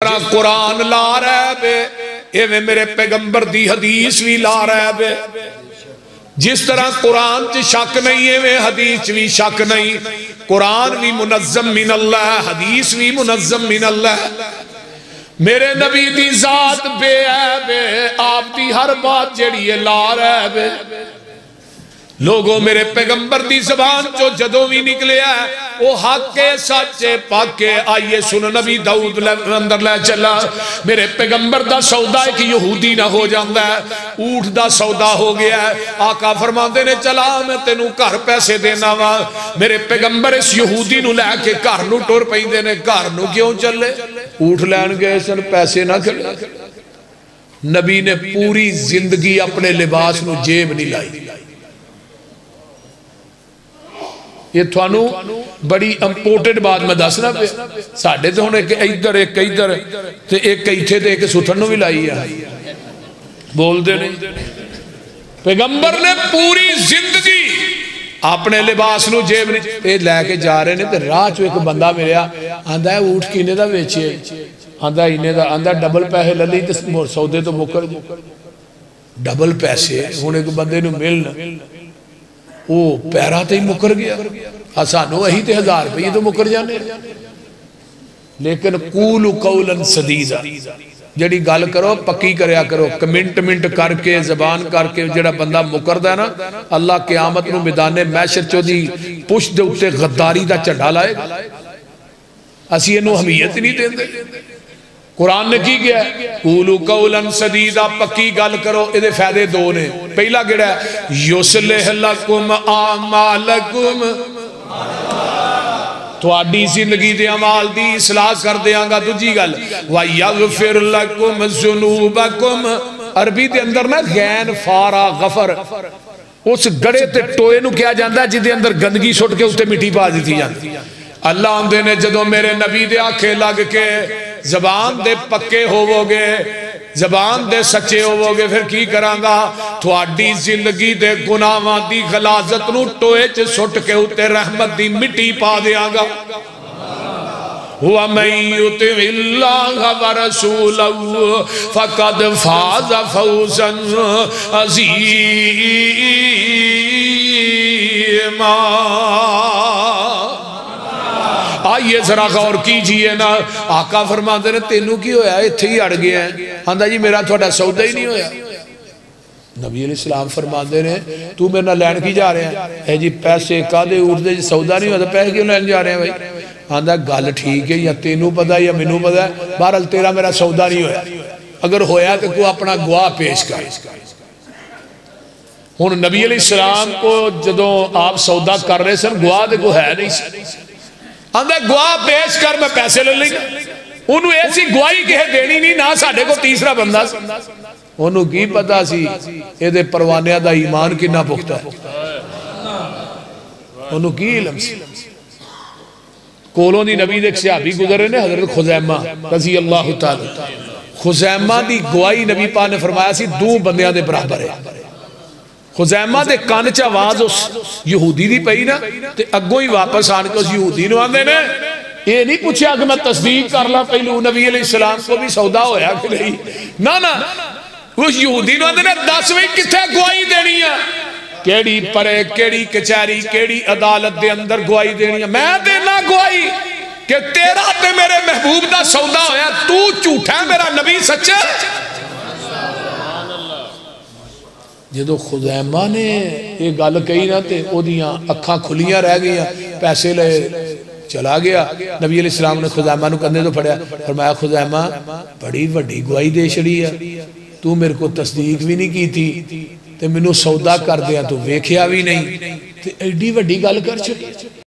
طرح قرآن لا رہے بے ایویں میرے پیغمبر دی حدیث بھی لا رہے بے جس طرح قرآن چ شک نہیں ایویں حدیث بھی شک نہیں قرآن بھی منظم من اللہ حدیث بھی منظم من اللہ میرے نبی دی ذات بے عیب ہے آپ دی ہر بات جڑی ہے لا رہے بے لوگوں میرے پیغمبر دی زبان چو جدوں بھی نکلے ہے وہ حق کے سچے پاکے، آئیے سن نبی دعوت اندر لے چلا۔ میرے پیغمبر دا سودا ایک یہودی نہ ہو جاندہ۔ ہے اوٹھ دا سودا ہو گیا۔ ہے آقا فرماندے نے، چلا، میں تینوں گھر پیسے دینا وا۔ میرے پیغمبر اس یہودی نو لے کے گھر نو ٹور پیندے نے، گھر نو کیوں چلے؟ اوٹھ لین گئے سن، پیسے نہ کھڑے نبی نے پوری زندگی اپنے لباس نو جیب نہیں لائی۔ یہ تھوانو بڑی امپورٹڈ بات میں دسنا پہ ساڑھے تو ہونے ایک ادھر ایک ادھر، تے ایک ایتھے تے ایک ستھن نو بھی لائی ہے بول دے نہیں۔ پیغمبر نے پوری زندگی اپنے لباس نو جیب نہیں تے لے کے جا رہے نے تے راہ چو ایک بندہ میرے آندھا ہے اوٹھ کینے دا ویچے آندھا اینے دا آندھا ڈبل پیسے للی تے سودے تو مکر۔ ڈبل پیسے ہونے کو بندے نو ملنا۔ وہ پیرا تے ہی مکر گیا۔ سانو وہی تے ہزار پہ یہ تو مکر جانے۔ لیکن قول قولا سدیدہ جڑی گال کرو، پکی کریا کرو کمنٹ منٹ کر کے، زبان کر کے جڑا بندہ مکر دا نا، اللہ قیامت نو میدانے میشر چو دی پوش دے اتے غداری دا چڑھا لائے۔ اسی انو حمیت نہیں دیں دے قرآن نے کی گیا ہے؟ قولو قولاً صدیدہ پکی گل کرو ادھے فیدے دو نے۔ پہلا گڑا ہے؟ یسلح لکم آمالکم۔ تو آڈی زندگی دے عمال دی اصلاح کر دے آنگا تو جی گل وَيَغْفِرْ لَكُمْ زُنُوبَكُمْ عربی دے اندر نا غین، فارا، غفر۔ اس گڑے تے ٹوئے نو کیا جاندہ ہے، جدے اندر گندگی سٹ کے اس تے مٹی پا دیتی جاندی اللہ آندے نے جدو میرے نبی دے آنکھیں لگ کے زبان دے پکے ہوو گے زبان دے سچے ہوو گے پھر کی کرانگا تو آڈی زندگی دے گناہاں دی غلازت نو ٹوئے چے سٹ کے ہوتے رحمت دی مٹی پا دے آنگا وَمَن يُطِعِ اللَّهَ وَرَسُولَهُ فَقَدْ فَازَ فَوْزًا عَظِيمًا آئیے ذرا غور کیجیے نا۔ آقا فرما دے نے تینوں کی ہویا؟ ہے اتھے ہی اڑ گیا ہے آندھا جی میرا تھوڑا سودہ ہی نہیں ہویا۔ نبی علیہ السلام فرما دے نے، تو میرے نہ لین کی جا رہے ہیں۔ اے جی پیسے کادے اٹھ دے جی؟ سودہ نہیں ہوتا پیسے کیوں لین جا رہے ہیں بھائی؟ آندھا گل ٹھیک ہے یا تینوں پتا یا منوں پتا ہے؟ بہرحال تیرا میرا سودا نہیں ہویا۔ اگر ہویا تو کوئی اپنا گواہ پیش کر۔ ہوں نبی علیہ السلام کو جدو آپ سودا کر رہے سن، گواہ تو کوئی ہے نہیں آندھا گواہ پیش کر، میں پیسے لے لیں گا انہوں ایسی گواہی کہے دینی نہیں، نہ ساڑھے کو تیسرا بندہ۔ انہوں کی پتا سی یہ دے پروانیہ دا ایمان کی نہ پکتا ہے۔ انہوں کی علم سی۔ کولوں دی نبی دیکھ سے آبی گزرے نے، حضرت خزیمہ رضی اللہ تعالی۔ خزیمہ دی گواہی نبی پاک نے فرمایا سی، دو بندیاں دے برابر ہے۔ خزیمہ دے کانچ آواز اس یہودی دی پئی نا، تے اگوں ہی واپس آن کے اس یہودی نو آندے نے۔ یہ نہیں پوچھا کہ میں تصدیق کر لا پہلو نبی علیہ السلام کو بھی سودا ہویا کہ نہیں۔ نا نا اس یہودی نو آندے نے، دس وی کتھے گواہی دینی ہے؟ کیڑی پرے، کیڑی کچاری کیڑی عدالت دے اندر گواہی دینی ہے۔ میں دینا گواہی کہ تیرا تے میرے محبوب دا سودا ہویا، تو جھوٹا ہے، میرا نبی سچے جدو خزیمہ نے یہ گل کہی نہ تے او دیاں اکھاں کھلیاں رہ گئیاں، پیسے لے چلا گیا۔ نبی علیہ السلام نے خزیمہ نو کندے تو پڑھیا فرمایا خزیمہ بڑی وڈی گواہی دے چھڑی ہے تو میرے کو تصدیق بھی نہیں کی تھی تے منو سودا کر دیا تو ویکھیا بھی نہیں۔ تے ایڈی وڈی گل کر چھڑی۔